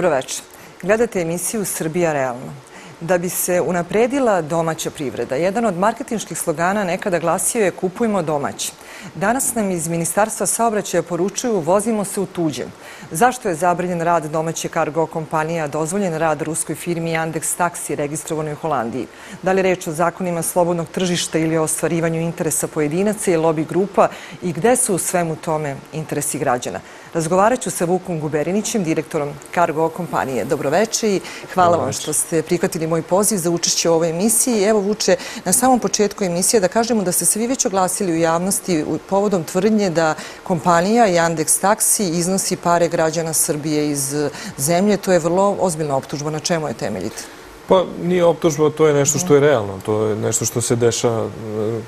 Dobroveče. Gledate emisiju Srbija realno. Da bi se unapredila domaća privreda, jedan od marketinških slogana nekada glasio je kupujmo domaći. Danas nam iz Ministarstva saobraćaja poručuju vozimo se u tuđe. Zašto je zabranjen rad domaće kargo kompanija, dozvoljen rad ruskoj firmi Yandex Taxi registrovanoj u Holandiji? Da li reč o zakonima slobodnog tržišta ili o ostvarivanju interesa pojedinaca i lobby grupa i gde su u svemu tome interesi građana? Razgovarat ću sa Vukom Guberinićem, direktorom Cargo kompanije. Dobroveče i hvala vam što ste prihvatili moj poziv za učešće u ovoj emisiji. Evo Vuče, na samom početku emisije da kažemo da ste se vi već oglasili u javnosti povodom tvrdnje da kompanija Yandex Taxi iznosi pare građana Srbije iz zemlje. To je vrlo ozbiljna optužba. Na čemu je temeljite? Pa nije optužba, to je nešto što je realno. To je nešto što se deša e,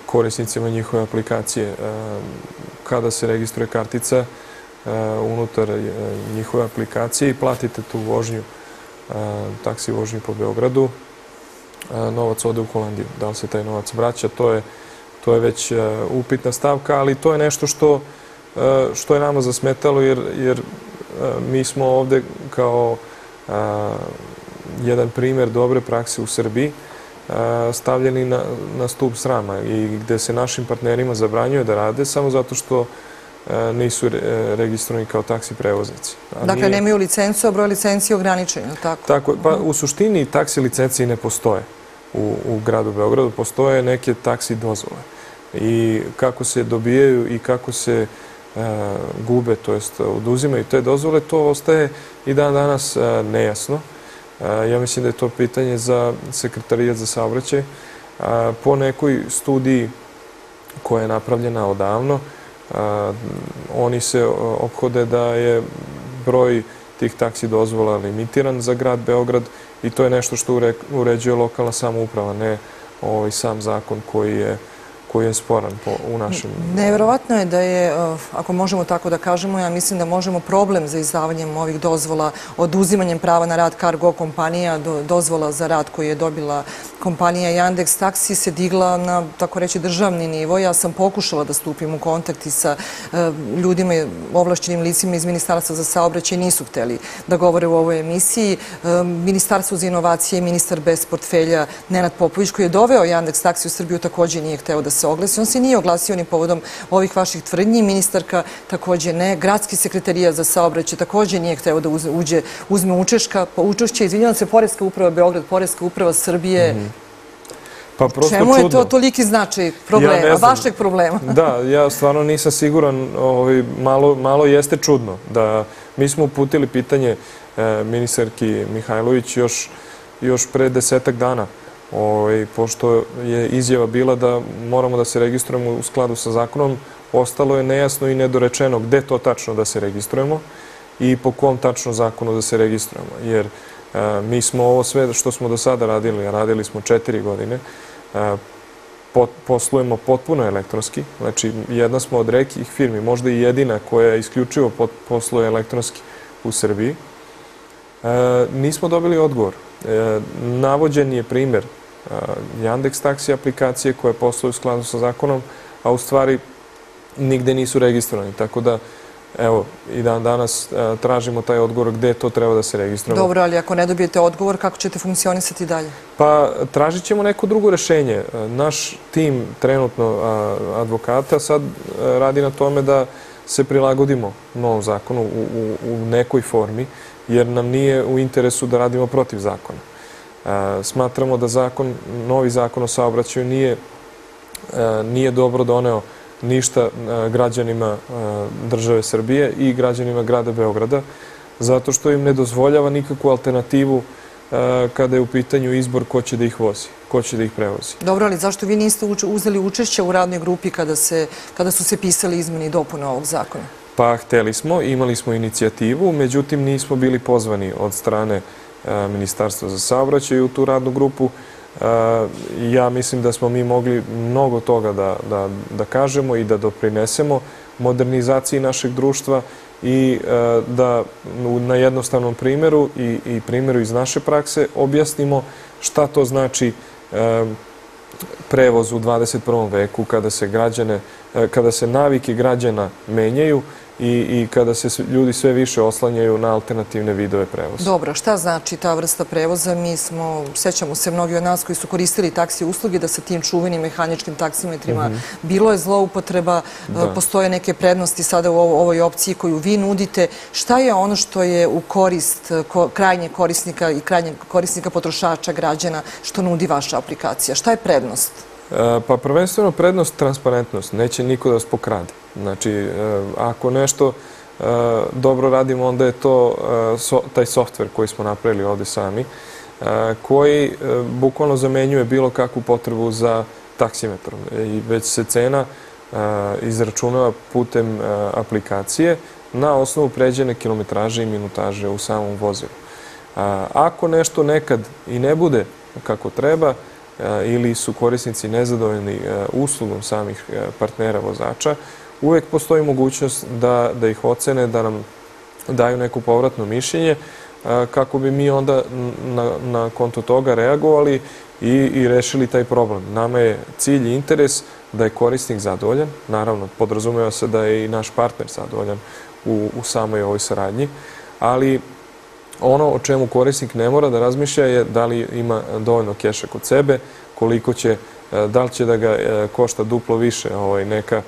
korisnicima njihove aplikacije. E, kada se registruje kartica Eh, unutar eh, njihove aplikacije i platite tu vožnju, eh, taksi vožnju po Beogradu, novac ode u Holandiju. Da li se taj novac vraća, to je To je već upitna stavka, ali to je nešto što što je nama zasmetalo, jer jer mi smo ovde kao jedan primjer dobre prakse u Srbiji stavljeni na, na stup srama i gde se našim partnerima zabranjuje da rade samo zato što nisu registrovani kao taksi prevoznici. dakle, nemaju licencu, a broj licenci je ograničen, tako? Tako, pa u suštini taksi licencije ne postoje u, u gradu Beogradu. Postoje neke taksi dozvole i kako se dobijaju i kako se e, gube, to jest oduzimaju te dozvole, to ostaje i dan danas e, nejasno. E, ja mislim da je to pitanje za sekretarijat za saobraćaj. Po nekoj studiji koja je napravljena odavno, oni se obhode da je broj tih taksi dozvola limitiran za grad Beograd i to je nešto što uređuje lokalna samouprava, ne ovaj sam zakon koji je koji je sporan u našem... Nevjerovatno je da je, eh, ako možemo tako da kažemo, ja mislim da možemo problem za izdavanjem ovih dozvola, oduzimanjem prava na rad kargo kompanija, do, dozvola za rad koji je dobila kompanija Yandex Taxi se digla na, tako reći, državni nivo. Ja sam pokušala da stupim u kontakti sa eh, ljudima, ovlašćenim licima iz Ministarstva za saobraćaj, nisu hteli da govore u ovoj emisiji. Eh, Ministarstvo za inovacije, ministar bez portfelja Nenad Popović, koji je doveo Yandex Taxi u Srbiju, također nije hteo da se se oglasi. On se nije oglasio ni povodom ovih vaših tvrdnji. Ministarka također ne. Gradski sekretarija za saobraćaj također nije hteo da uzme učeška. Pa učešće, izvinjavam se, Poreska uprava Beograd, Poreska uprava Srbije. Mhm. Pa Čemu je to toliki značaj problema, vašeg problema? Da, ja stvarno nisam siguran. Ovaj, malo jeste čudno da mi smo uputili pitanje e, ministarki Mihajlović još pre desetak dana Ovaj, pošto je izjava bila da moramo da se registrujemo u skladu sa zakonom, ostalo je nejasno i nedorečeno gde to tačno da se registrujemo i po kom tačno zakonu da se registrujemo. Jer e, mi smo ovo sve što smo do sada radili, a radili smo četiri godine, e, poslujemo potpuno elektronski. Znači, jedna smo od rekih firmi, možda i jedina koja isključivo posluje elektronski u Srbiji. E, nismo dobili odgovor. E, navođen je primjer Yandex taksi aplikacije koje posluju u skladu sa zakonom, a u stvari nigde nisu registrovani. Tako da, evo, i dan danas tražimo taj odgovor gde to treba da se registruje. Dobro, ali ako ne dobijete odgovor, kako ćete funkcionisati dalje? Pa, tražit ćemo neko drugo rešenje. Naš tim, trenutno advokata, sad radi na tome da se prilagodimo novom zakonu u nekoj formi, jer nam nije u interesu da radimo protiv zakona. Smatramo da zakon, novi zakon o saobraćaju nije, nije dobro doneo ništa građanima države Srbije i građanima grada Beograda, zato što im ne dozvoljava nikakvu alternativu kada je u pitanju izbor ko će da ih vozi, ko će da ih prevozi. Dobro, ali zašto vi niste uzeli učešće u radnoj grupi kada, se, kada su se pisali izmeni i dopune ovog zakona? Pa, hteli smo, imali smo inicijativu, međutim nismo bili pozvani od strane E, Ministarstva za saobraćaj u tu radnu grupu. E, ja mislim da smo mi mogli mnogo toga da kažemo i da doprinesemo modernizaciji našeg društva i e, da na jednostavnom primjeru i primjeru iz naše prakse objasnimo šta to znači prevoz u 21. veku kada se navike građana menjaju i kada se ljudi sve više oslanjaju na alternativne vidove prevoza. Dobro, šta znači ta vrsta prevoza? Mi smo, sećamo se mnogi od nas koji su koristili taksi usluge da sa tim čuvenim mehaničkim taksimetrima mhm. bilo je zloupotreba, postoje neke prednosti sada u ovoj opciji koju vi nudite. Šta je ono što je u korist krajnje korisnika i krajnje korisnika potrošača građana što nudi vaša aplikacija? Šta je prednost? Eh, pa prvenstveno prednost transparentnost. Neće niko da vas pokrade. Znači, eh, ako nešto eh, dobro radimo, onda je to taj softver koji smo napravili ovde sami, koji bukvalno zamenjuje bilo kakvu potrebu za taksimetrom. I već se cena izračunava putem aplikacije na osnovu pređene kilometraže i minutaže u samom vozilu. Ako nešto nekad i ne bude kako treba, E, ili su korisnici nezadovoljni e, uslugom samih e, partnera vozača, uvek postoji mogućnost da ih ocene, da nam daju neko povratno mišljenje, kako bi mi onda na konto toga reagovali i rešili taj problem. Nama je cilj i interes da je korisnik zadovoljan. Naravno, podrazumeva se da je i naš partner zadovoljan u samoj ovoj saradnji, ali ono o čemu korisnik ne mora da razmišlja je da li ima dovoljno keša kod sebe, koliko će, e, da li će da ga e, košta duplo više ovaj, neka e,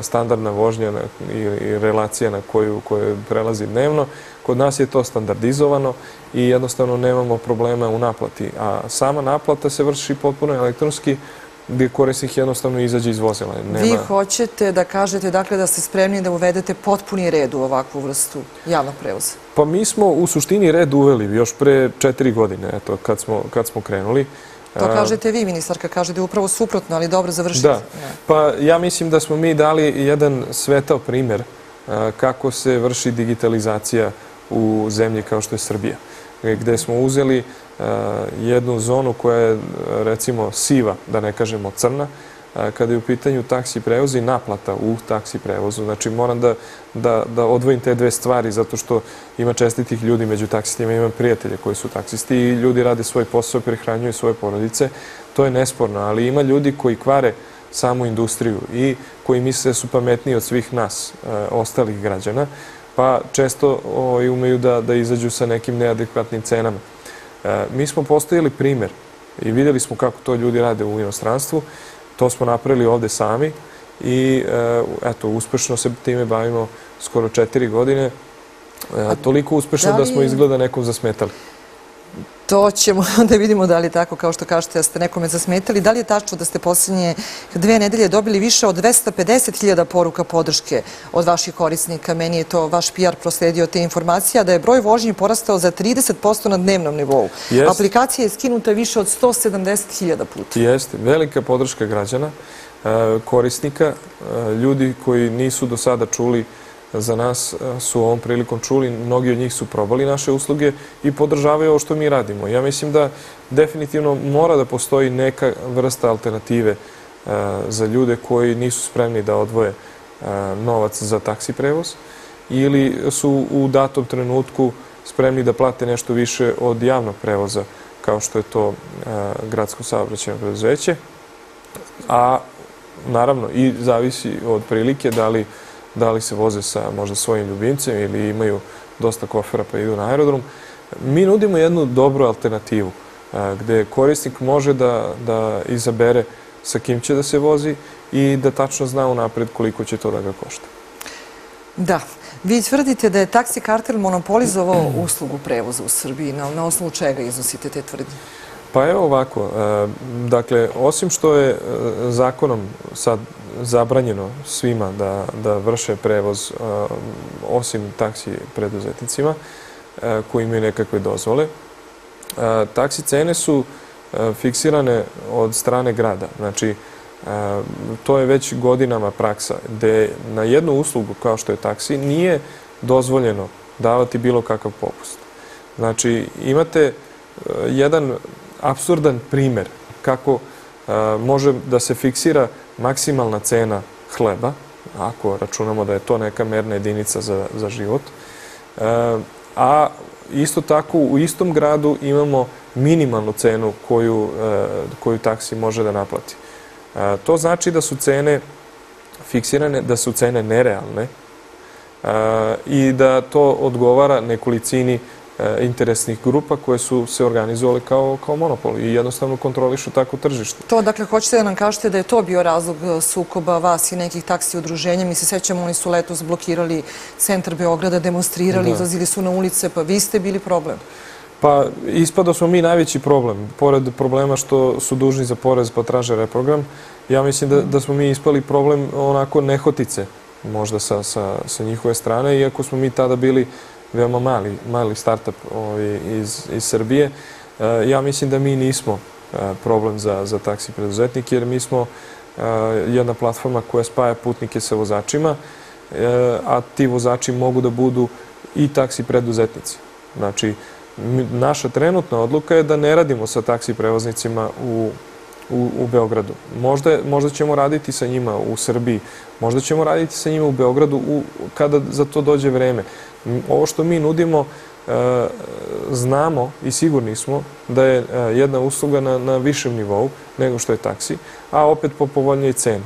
standardna vožnja i relacija na koju prelazi dnevno. Kod nas je to standardizovano i jednostavno nemamo problema u naplati. A sama naplata se vrši potpuno elektronski gdje korisnik jednostavno izađe iz vozila. Vi hoćete da kažete dakle, da ste spremni da uvedete potpuni red u ovakvu vrstu javnog prevoza? Pa mi smo u suštini red uveli još pre četiri godine kad smo krenuli. To kažete vi, ministarka, kažete upravo suprotno, ali dobro završite. Da, pa ja mislim da smo mi dali jedan svetao primjer kako se vrši digitalizacija u zemlji kao što je Srbija, E, gde smo uzeli e, jednu zonu koja je, e, recimo, siva, da ne kažemo crna, kada je u pitanju taksi prevoza i naplata u taksi prevozu. Znači, moram da odvojim te dve stvari, zato što ima čestitih ljudi među taksistima, ima prijatelje koji su taksisti i ljudi rade svoj posao, prehranjuju svoje porodice. To je nesporno, ali ima ljudi koji kvare samu industriju i koji misle su pametniji od svih nas, ostalih građana, pa često ovaj, umeju da izađu sa nekim neadekvatnim cenama. Mi smo postavili primjer i vidjeli smo kako to ljudi rade u inostranstvu, To smo napravili ovde sami i e, eto, uspešno se time bavimo skoro četiri godine. E, toliko uspešno da smo izgleda nekom zasmetali. To ćemo da vidimo da li je tako, kao što kažete, da ste nekome zasmetali. Da li je tačno da ste posljednje dve nedelje dobili više od 250.000 poruka podrške od vaših korisnika? Meni je to vaš PR prosledio te informacije, a da je broj vožnji porastao za 30% na dnevnom nivou. Aplikacija je skinuta više od 170.000 puta. Jeste, velika podrška građana, e, korisnika, e, ljudi koji nisu do sada čuli za nas eh, su ovom prilikom čuli, mnogi od njih su probali naše usluge i podržavaju ovo što mi radimo. Ja mislim da definitivno mora da postoji neka vrsta alternative eh, za ljude koji nisu spremni da odvoje eh, novac za taksi prevoz ili su u datom trenutku spremni da plate nešto više od javnog prevoza kao što je to gradsko saobraćajno preduzeće. A naravno i zavisi od prilike da li da li se voze sa možda svojim ljubimcem ili imaju dosta kofera pa idu na aerodrom. Mi nudimo jednu dobru alternativu e, gde korisnik može da izabere sa kim će da se vozi i da tačno zna unapred koliko će to da ga košta. Da. Vi tvrdite da je taksi kartel monopolizovao uslugu prevoza u Srbiji. Na osnovu čega iznosite te tvrdnje? Pa evo ovako. E, dakle, osim što je e, zakonom sad zabranjeno svima da vrše prevoz e, osim taksi preduzetnicima koji imaju nekakve dozvole. Taksi cene su fiksirane od strane grada. Znači, to je već godinama praksa gde na jednu uslugu kao što je taksi nije dozvoljeno davati bilo kakav popust. Znači, imate jedan absurdan primjer kako e, može da se fiksira maksimalna cena hleba, ako računamo da je to neka merna jedinica za za život, e, a isto tako u istom gradu imamo minimalnu cenu koju e, taksi može da naplati. E, to znači da su cene fiksirane, da su cene nerealne e, i da to odgovara nekolicini interesnih grupa koje su se organizovali kao, kao monopol i jednostavno kontrolišu tako tržište. To, dakle, hoćete da nam kažete da je to bio razlog e, sukoba vas i nekih taksi udruženja. Mi se sećamo, oni su letos blokirali centar Beograda, demonstrirali, izlazili su na ulice, pa vi ste bili problem. Pa ispada smo mi najveći problem. Pored problema što su dužni za porez pa traže reprogram, ja mislim da, da smo mi ispali problem onako nehotice možda sa, sa, sa njihove strane, iako smo mi tada bili veoma mali, mali startup ovaj, iz, iz Srbije. E, ja mislim da mi nismo e, problem za, za taksi preduzetnike, jer mi smo e, jedna platforma koja spaja putnike sa vozačima, e, a ti vozači mogu da budu i taksi preduzetnici. Znači, naša trenutna odluka je da ne radimo sa taksi prevoznicima u u, u Beogradu. Možda, možda ćemo raditi sa njima u Srbiji, možda ćemo raditi sa njima u Beogradu u, kada za to dođe vreme. Ovo što mi nudimo, e, znamo i sigurni smo da je e, jedna usluga na, na višem nivou nego što je taksi, a opet po povoljnijoj ceni.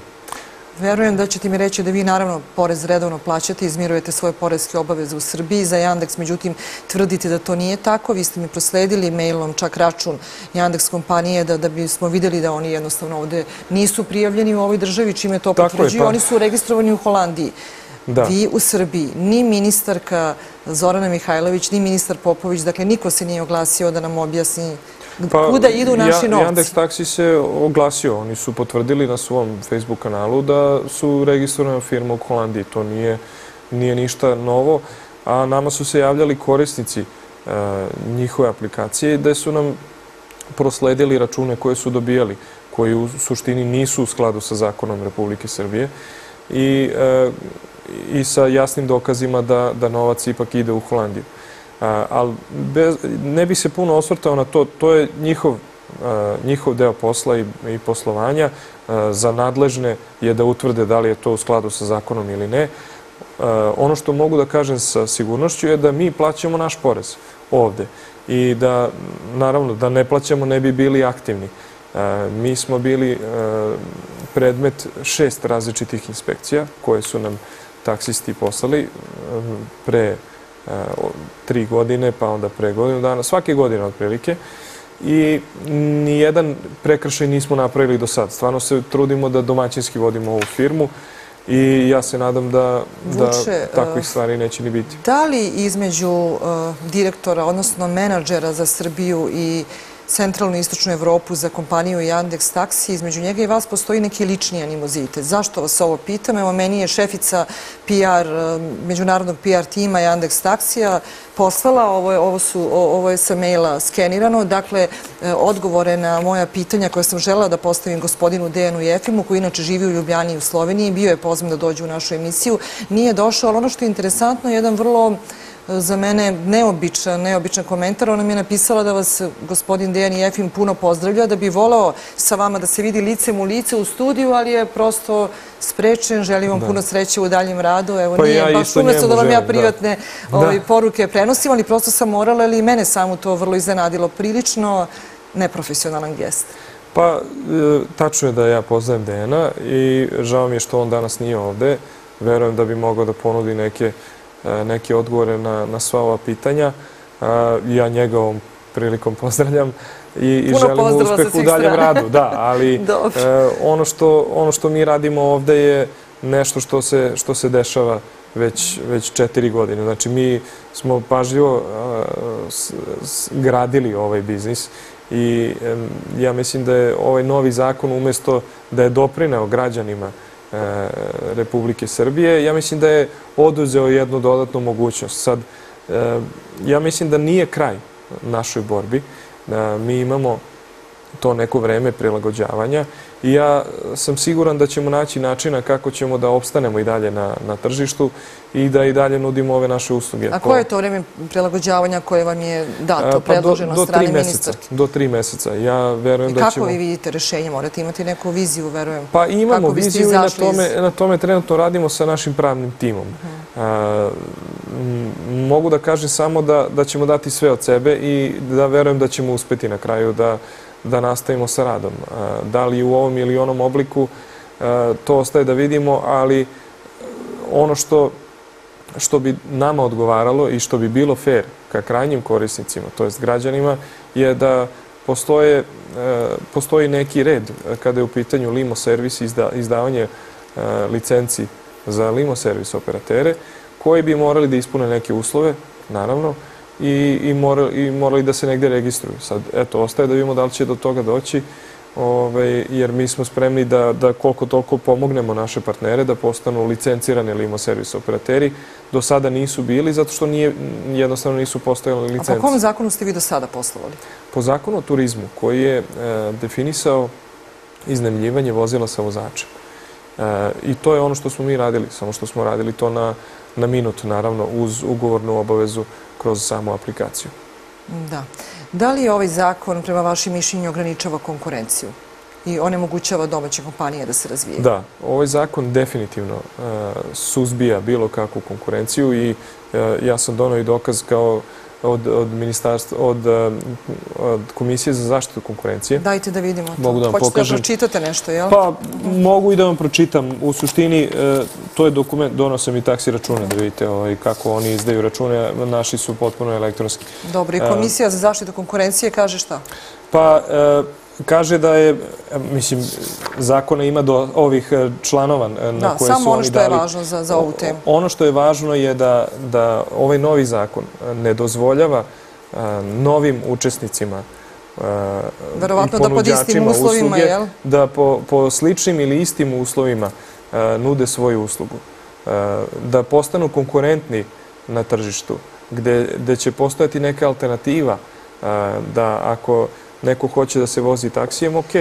Verujem da ćete mi reći da vi naravno porez redovno plaćate, izmirujete svoje porezke obaveze u Srbiji za Yandex, međutim tvrdite da to nije tako. Vi ste mi prosledili mailom čak račun Yandex kompanije da, da bismo vidjeli da oni jednostavno ovde nisu prijavljeni u ovoj državi, čime to potvrđuju. Pa. Oni su registrovani u Holandiji. Da. Vi u Srbiji, ni ministarka Zorana Mihajlović, ni ministar Popović, dakle niko se nije oglasio da nam objasni Pa, kuda idu naši novci? Yandex Taxi se oglasio. Oni su potvrdili na svom Facebook kanalu da su registrovane firma u Holandiji. To nije, nije ništa novo. A nama su se javljali korisnici e, njihove aplikacije da su nam prosledili račune koje su dobijali, koji u suštini nisu u skladu sa zakonom Republike Srbije i, e, i sa jasnim dokazima da, da novac ipak ide u Holandiju ali ne bi se puno osvrtao na to, to je njihov njihov deo posla i poslovanja. Za nadležne je da utvrde da li je to u skladu sa zakonom ili ne. Ono što mogu da kažem sa sigurnošću je da mi plaćamo naš porez ovde i da, naravno, da ne plaćamo ne bi bili aktivni. Mi smo bili predmet šest različitih inspekcija koje su nam taksisti poslali pre tri godine, pa onda pre godinu dana, svake godine otprilike. I nijedan prekršaj nismo napravili do sad. Stvarno se trudimo da domaćinski vodimo ovu firmu i ja se nadam da, da takvih uh, stvari neće ni biti. Da li između direktora, odnosno menadžera za Srbiju i centralnu i istočnu Evropu za kompaniju Yandex Taxi. Između njega i vas postoji neki lični animozite. Zašto vas ovo pitam? Evo, meni je šefica PR, um, međunarodnog PR tima Yandex Taksija poslala, ovo je, ovo su, ovo je sa maila skenirano, dakle, e, odgovore na moja pitanja koje sam žela da postavim gospodinu Dejanu Jefimu, koji inače živi u Ljubljani i u Sloveniji, bio je pozvan da dođe u našu emisiju, nije došao, ali ono što je interesantno, jedan vrlo za mene neobičan, neobičan komentar. Ona mi je napisala da vas gospodin Dejan Jefim puno pozdravlja, da bi volao sa vama da se vidi licem u lice u studiju, ali je prosto sprečen. Želim vam puno sreće u daljem radu. Evo, pa nije baš umjesto da vam ja privatne ovaj, poruke prenosim, ali prosto sam morala, ali i mene samo to vrlo iznenadilo. Prilično neprofesionalan gest. Pa, e, tačno je da ja poznajem Dejana i žao mi je što on danas nije ovde. Verujem da bi mogao da ponudi neke neke odgovore na, na sva ova pitanja. E, ja njega ovom prilikom pozdravljam i, i želim mu uspeh u daljem radu. Da, ali e, ono, što, ono što mi radimo ovde je nešto što se, što se dešava već, već četiri godine. Znači, mi smo pažljivo gradili ovaj biznis i ja mislim da je ovaj novi zakon umjesto da je doprinao građanima E, Republike Srbije. Ja mislim da je oduzeo jednu dodatnu mogućnost. Sad, e, ja mislim da nije kraj našoj borbi. E, mi imamo to neko vreme prilagođavanja i ja sam siguran da ćemo naći načina kako ćemo da opstanemo i dalje na, na tržištu i da i dalje nudimo ove naše usluge. A koje je to vreme prilagođavanja koje vam je dato, pa predloženo do, do strane ministarke? Do tri meseca. Ja verujem da ćemo... Kako vi vidite rešenje? Morate imati neku viziju, verujem. Pa imamo viziju i na tome, na tome trenutno radimo sa našim pravnim timom. Uh A, mogu da kažem samo da, da ćemo dati sve od sebe i da verujem da ćemo uspeti na kraju da da nastavimo sa radom. E, da li u ovom ili onom obliku, e, to ostaje da vidimo, ali ono što što bi nama odgovaralo i što bi bilo fair ka krajnjim korisnicima, to jest građanima, je da postoje, e, postoji neki red kada je u pitanju limo servis i izdavanje licenci za limo servis operatere, koji bi morali da ispune neke uslove, naravno, i, i, morali, i morali da se negde registruju. Sad, eto, ostaje da vidimo da li će do toga doći, ovaj, jer mi smo spremni da, da koliko toliko pomognemo naše partnere da postanu licencirane limo servis operateri. Do sada nisu bili zato što nije, jednostavno nisu postojali licenci. A po kom zakonu ste vi do sada poslovali? Po zakonu o turizmu koji je e, definisao iznemljivanje vozila sa vozačem. E, I to je ono što smo mi radili, samo što smo radili to na, na minut, naravno, uz ugovornu obavezu kroz samu aplikaciju. Da. Da li je ovaj zakon, prema vašim mišljenju, ograničava konkurenciju i onemogućava domaće kompanije da se razvije? Da, ovaj zakon definitivno e, suzbija bilo kakvu konkurenciju i e, ja sam donao i dokaz kao od, od ministarstva, od, eh, od Komisije za zaštitu konkurencije. Dajte da vidimo to. Mogu da vam Hoćete pokažem. da pročitate nešto, jel? Pa, mogu i da vam pročitam. U suštini, eh, to je dokument, donose mi taksi račune, da vidite ovaj, kako oni izdaju račune. Naši su potpuno elektronski. Dobro, i eh, Komisija za zaštitu konkurencije kaže šta? Pa, kaže da je, mislim, zakona ima do ovih e, članova e, na koje su oni dali. Da, samo ono što je važno za, za ovu temu. Ono što je važno je da, da ovaj novi zakon e, ne dozvoljava novim učesnicima Verovatno da pod istim uslovima, jel? Da po, po sličnim ili istim uslovima nude svoju uslugu. Da postanu konkurentni na tržištu, gde, gde će postojati neka alternativa da ako neko hoće da se vozi taksijem, ok,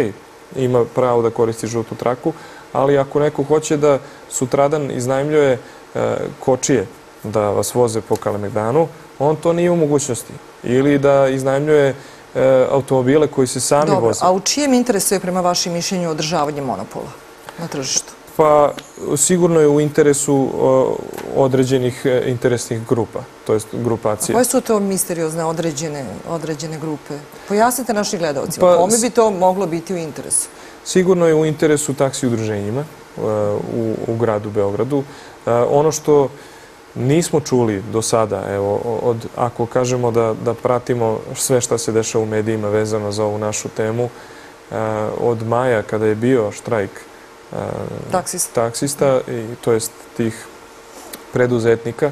ima pravo da koristi žutu traku, ali ako neko hoće da sutradan iznajmljuje e, kočije da vas voze po Kalemegdanu, on to nije u mogućnosti. Ili da iznajmljuje e, automobile koji se sami voze. Dobro, a u čijem interesu je prema vašim mišljenju održavanje monopola na tržištu? Pa sigurno je u interesu određenih e, interesnih grupa, to je grupacije. A koje su to misteriozne određene grupe? Pojasnite naših gledalcima, pa kome bi to moglo biti u interesu? Sigurno je u interesu taksi udruženjima e, u gradu Beogradu. E, ono što nismo čuli do sada, ako kažemo da pratimo sve što se deša u medijima vezano za ovu našu temu, od maja kada je bio štrajk taksista, to jest tih preduzetnika,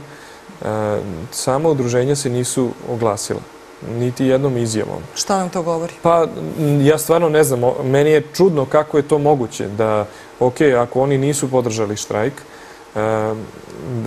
sama udruženja se nisu oglasila, niti jednom izjavom. Šta vam to govori? Pa, ja stvarno ne znam. Meni je čudno kako je to moguće da, ok, ako oni nisu podržali štrajk,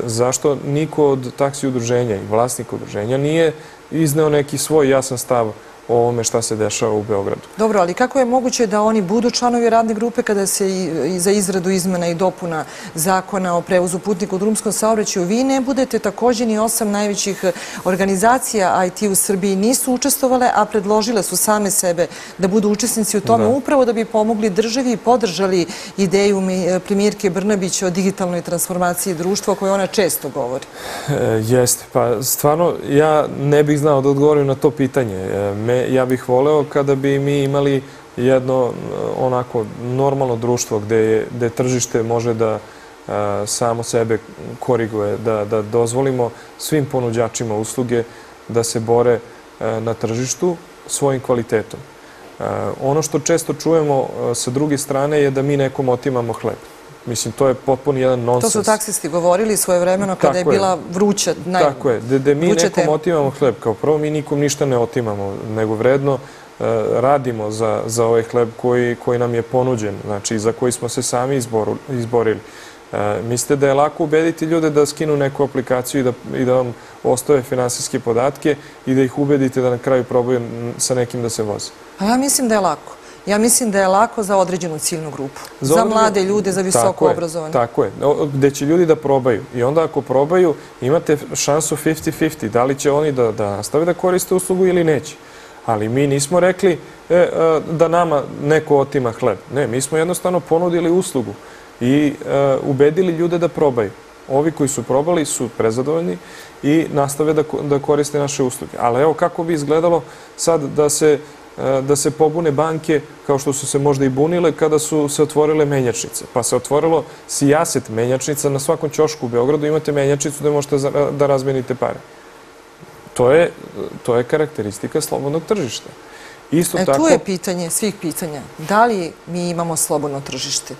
zašto niko od taksi udruženja i vlasnika udruženja nije izneo neki svoj jasan stav o ovome šta se dešava u Beogradu. Dobro, ali kako je moguće da oni budu članovi radne grupe kada se i za izradu izmena i dopuna zakona o prevozu putnika u drumskom saobraćaju vi ne budete također ni osam najvećih organizacija IT u Srbiji nisu učestovale, a predložile su same sebe da budu učesnici u tome upravo da bi pomogli državi i podržali ideju premijerke Brnabić o digitalnoj transformaciji društva o kojoj ona često govori. E, jeste, pa stvarno ja ne bih znao da odgovorim na to pitanje. Me ja bih voleo kada bi mi imali jedno e, onako normalno društvo gde tržište može da e, samo sebe koriguje, da dozvolimo svim ponuđačima usluge da se bore e, na tržištu svojim kvalitetom. Ono što često čujemo sa druge strane je da mi nekom otimamo hleb. Mislim, to je potpuno jedan nonsens. To su taksisti govorili svoje vremeno kada je bila vruća tema. Tako je, da mi nekom otimamo hleb. Kao prvo, mi nikom ništa ne otimamo, nego vredno e, radimo za ovaj hleb koji nam je ponuđen, znači za koji smo se sami izborili. E, mislite da je lako ubediti ljude da skinu neku aplikaciju i da vam ostave finansijske podatke i da ih ubedite da na kraju probaju sa nekim da se voze? A ja mislim da je lako. Ja mislim da je lako za određenu ciljnu grupu. Za mlade ljude, za visoko obrazovanje. Tako je. Gde će ljudi da probaju. I onda ako probaju, imate šansu 50-50. Da li će oni da nastave da koriste uslugu ili neće. Ali mi nismo rekli e, e, da nama neko otima hleb. Ne, mi smo jednostavno ponudili uslugu i e, ubedili ljude da probaju. Ovi koji su probali su prezadovoljni i nastave da koriste naše usluge. Ali evo kako bi izgledalo sad da se da se pobune banke kao što su se možda i bunile kada su se otvorile menjačnice. Pa se otvorilo sijaset menjačnica na svakom ćošku u Beogradu imate menjačnicu da možete da razmenite pare. To je, to je karakteristika slobodnog tržišta. Isto e, tako... Tu je pitanje svih pitanja. Da li mi imamo slobodno tržište?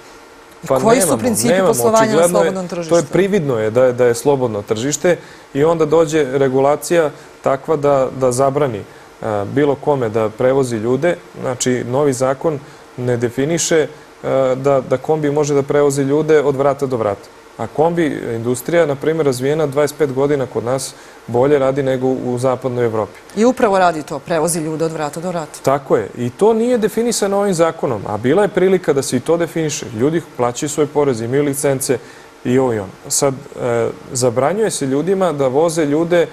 Pa koji su principi poslovanja na slobodnom tržištu? To je prividno je da, je da je slobodno tržište i onda dođe regulacija takva da, da zabrani bilo kome da prevozi ljude. Znači, novi zakon ne definiše da, da kombi može da prevozi ljude od vrata do vrata. A kombi industrija, na primjer, razvijena 25 godina kod nas bolje radi nego u zapadnoj Evropi. I upravo radi to, prevozi ljude od vrata do vrata. Tako je. I to nije definisano ovim zakonom. A bila je prilika da se i to definiše. Ljudi plaćaju svoj porez, imaju licence i ovo i on. Sad, e, zabranjuje se ljudima da voze ljude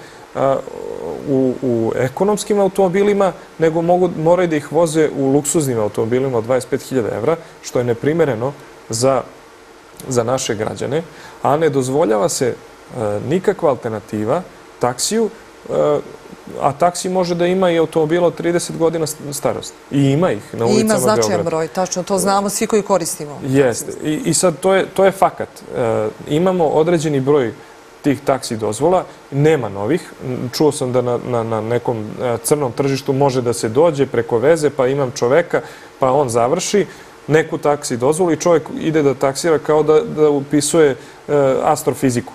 u, u ekonomskim automobilima, nego mogu, moraju da ih voze u luksuznim automobilima od 25.000 evra, što je neprimereno za za naše građane, a ne dozvoljava se e, nikakva alternativa taksiju, e, a taksi može da ima i automobila od 30 godina starosti. I ima ih na ulicama Beograda. Ima značajan broj, tačno, to znamo svi koji koristimo. Jeste. I, I sad to je, to je fakat. E, imamo određeni broj tih taksi dozvola, nema novih. Čuo sam da na, na, na nekom crnom tržištu može da se dođe preko veze, pa imam čoveka, pa on završi neku taksi dozvolu i čovjek ide da taksira kao da, da upisuje e, astrofiziku.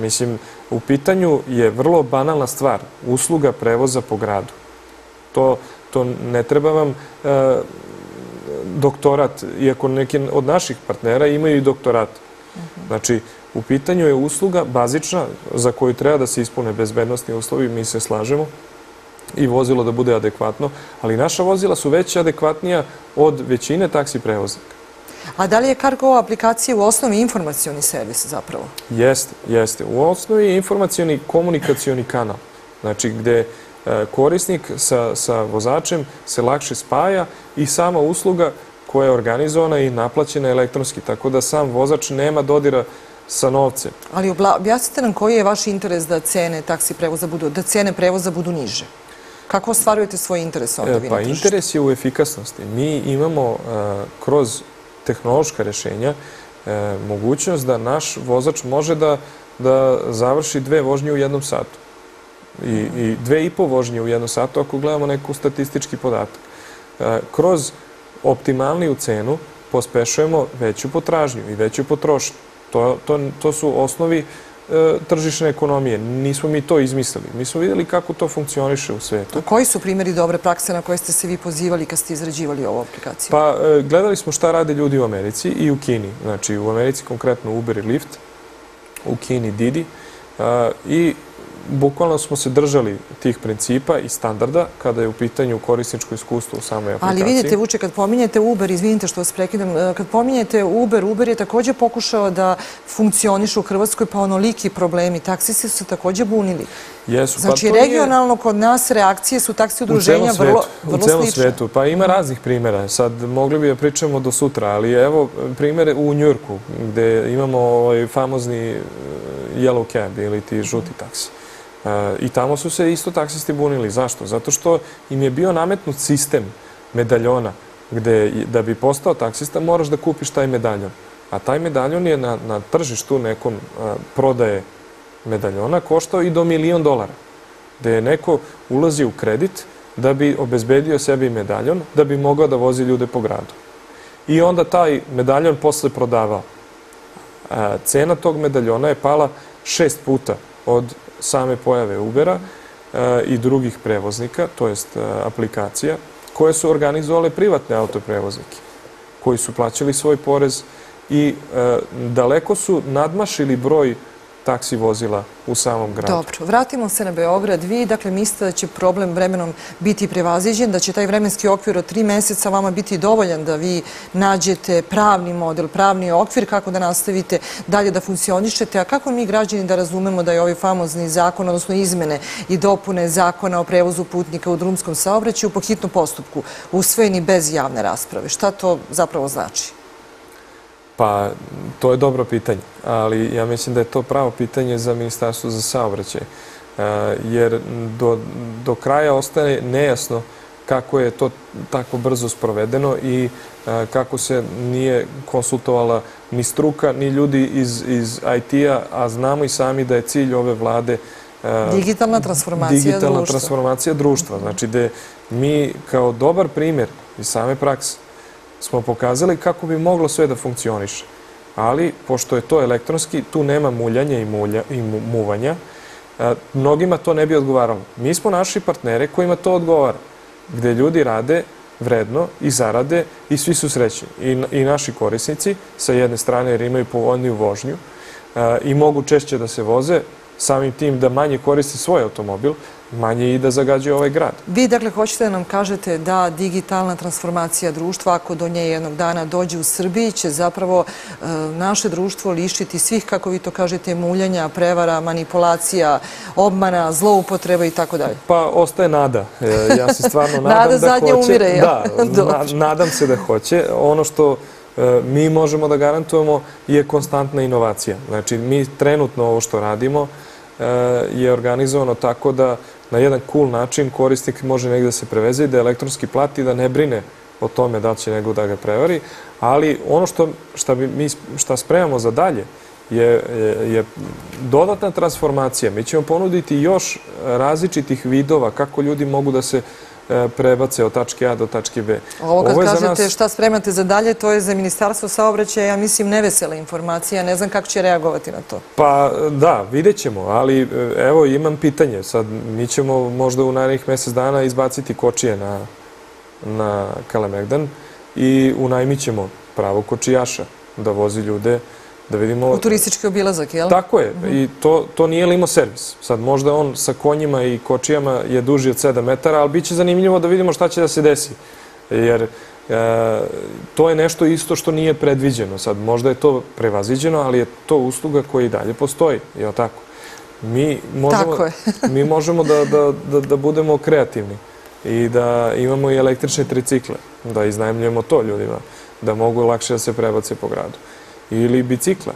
Mislim, u pitanju je vrlo banalna stvar, usluga prevoza po gradu. To, to ne treba vam e, doktorat, iako neki od naših partnera imaju i doktorat. Znači, u pitanju je usluga bazična za koju treba da se ispune bezbednostni uslovi, mi se slažemo, i vozilo da bude adekvatno, ali naša vozila su već adekvatnija od većine taksi prevoznika. A da li je Cargo aplikacija u osnovi informacijoni servis zapravo? Jeste, jeste. U osnovi je informacijoni komunikacijoni kanal. Znači gde e, korisnik sa, sa vozačem se lakše spaja i sama usluga koja je organizovana i naplaćena elektronski, tako da sam vozač nema dodira sa novcem. Ali objasnite nam koji je vaš interes da cene taksi prevoza budu, da cene prevoza budu niže? Kako ostvarujete svoj interes ovdje e, Pa interes je u efikasnosti. Mi imamo e, kroz tehnološka rešenja e, mogućnost da naš vozač može da da završi dve vožnje u jednom satu. I, i dve i po vožnje u jednom satu ako gledamo neku statistički podatak. Kroz optimalniju cenu pospešujemo veću potražnju i veću potrošnju. To, to, to su osnovi E, tržišne ekonomije. Nismo mi to izmislili. Mi smo vidjeli kako to funkcioniše u svetu. A koji su primjeri dobre prakse na koje ste se vi pozivali kad ste izrađivali ovu aplikaciju? Pa, e, gledali smo šta rade ljudi u Americi i u Kini. Znači, u Americi konkretno Uber i Lyft, u Kini Didi. I bukvalno smo se držali tih principa i standarda kada je u pitanju korisničko iskustvo u samoj aplikaciji. Ali vidite, Vuče, kad pominjete Uber, izvinite što vas prekidam, e, kad pominjete Uber, Uber je također pokušao da funkcioniše u Hrvatskoj, pa onoliki problemi. Taksisi su također bunili. Jesu. Pa znači, regionalno kod nas reakcije su taksi udruženja vrlo slične. U celom svijetu. Pa ima raznih primjera. Sad mogli bi da pričamo do sutra, ali evo primjer u Njurku, gde imamo ovaj famozni e, yellow cab ili ti žuti taksi. I tamo su se isto taksisti bunili. Zašto? Zato što im je bio nametnut sistem medaljona gde da bi postao taksista moraš da kupiš taj medaljon. A taj medaljon je na, na tržištu nekom prodaje medaljona koštao i do milion dolara. Gde je neko ulazi u kredit da bi obezbedio sebi medaljon, da bi mogao da vozi ljude po gradu. I onda taj medaljon posle prodavao. Cena tog medaljona je pala šest puta od same pojave Ubera e, i drugih prevoznika, to jest e, aplikacija, koje su organizovale privatne autoprevoznike, koji su plaćali svoj porez i e, daleko su nadmašili broj taksi vozila u samom gradu. Dobro, vratimo se na Beograd. Vi, dakle, mislite da će problem vremenom biti prevaziđen, da će taj vremenski okvir od tri meseca vama biti dovoljan da vi nađete pravni model, pravni okvir, kako da nastavite dalje da funkcionišete, a kako mi građani da razumemo da je ovaj famozni zakon, odnosno izmene i dopune zakona o prevozu putnika u drumskom saobraćaju po hitnom postupku usvojeni bez javne rasprave? Šta to zapravo znači? Pa, to je dobro pitanje, ali ja mislim da je to pravo pitanje za Ministarstvo za saobraćaj, jer do, do kraja ostaje nejasno kako je to tako brzo sprovedeno i kako se nije konsultovala ni struka, ni ljudi iz IT-a, a znamo i sami da je cilj ove vlade digitalna transformacija društva. Digitalna transformacija društva. Znači, da mi kao dobar primjer iz same prakse smo pokazali kako bi moglo sve da funkcioniše. Ali, pošto je to elektronski, tu nema muljanja i mulja, i muvanja, e, mnogima to ne bi odgovaralo. Mi smo naši partnere kojima to odgovara, gde ljudi rade vredno i zarade i svi su srećni. I i naši korisnici, sa jedne strane, jer imaju povoljniju vožnju e, i mogu češće da se voze, samim tim da manje koriste svoj automobil, manje i da zagađuje ovaj grad. Vi, dakle, hoćete da nam kažete da digitalna transformacija društva, ako do nje jednog dana dođe u Srbiji, će zapravo e, naše društvo lišiti svih, kako vi to kažete, muljanja, prevara, manipulacija, obmana, zloupotreba i tako dalje? Pa, ostaje nada. E, ja se stvarno nadam da hoće. Nada zadnje umire, ja. Da, nadam se da hoće. Ono što e, mi možemo da garantujemo je konstantna inovacija. Znači, mi trenutno ovo što radimo je organizovano tako da na jedan cool način korisnik može negdje da se preveze i da elektronski plati, da ne brine o tome da će nego da ga prevari. Ali ono što mi spremamo za dalje je dodatna transformacija. Mi ćemo ponuditi još različitih vidova kako ljudi mogu da se E, prebace od tačke A do tačke B. Ovo kad kažete šta spremate za dalje, to je za Ministarstvo saobraćaja, ja mislim, nevesela informacija. Ne znam kako će reagovati na to. Pa da, vidjet ćemo, ali e, evo imam pitanje. Sad mi ćemo možda u narednih mjesec dana izbaciti kočije na Kalemegdan i unajmit ćemo pravo kočijaša da vozi ljude da vidimo... U turistički obilazak, jel? Tako je. I to nije limo servis. Sad možda on sa konjima i kočijama je duži od 7 metara, ali bit će zanimljivo da vidimo šta će da se desi. Jer e, to je nešto isto što nije predviđeno. Sad možda je to prevaziđeno, ali je to usluga koja i dalje postoji. Je tako? Mi možemo, tako mi možemo da, da, da, da budemo kreativni i da imamo i električne tricikle, da iznajemljujemo to ljudima, da mogu lakše da se prebace po gradu ili bicikla.